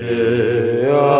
Yeah.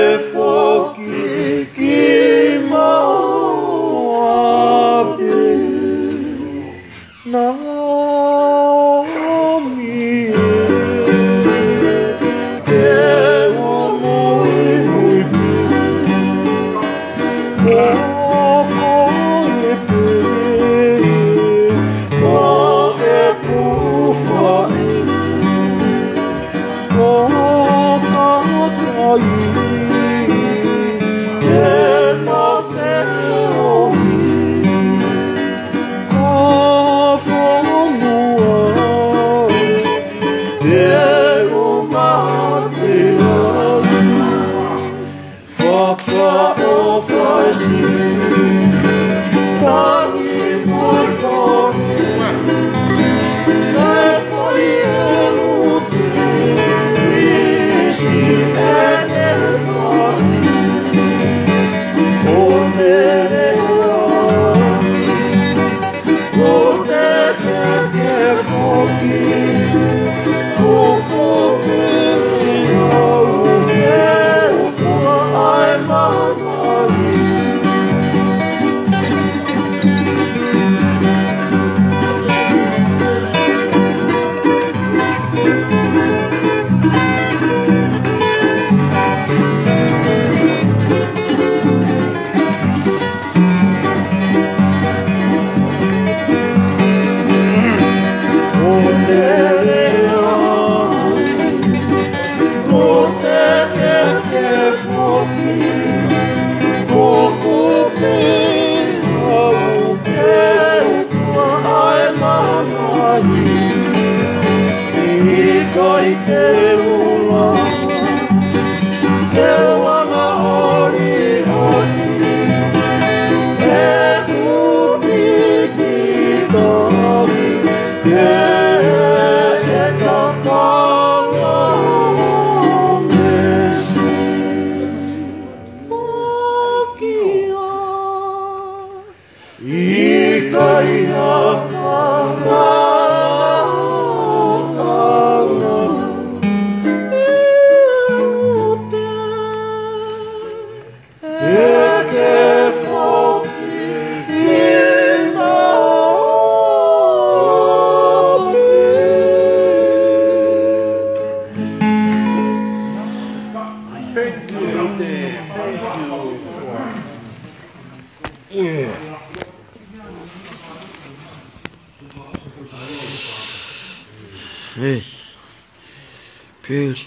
No. Yeah. Thank you, Thank you. Yeah. Hey. Peace.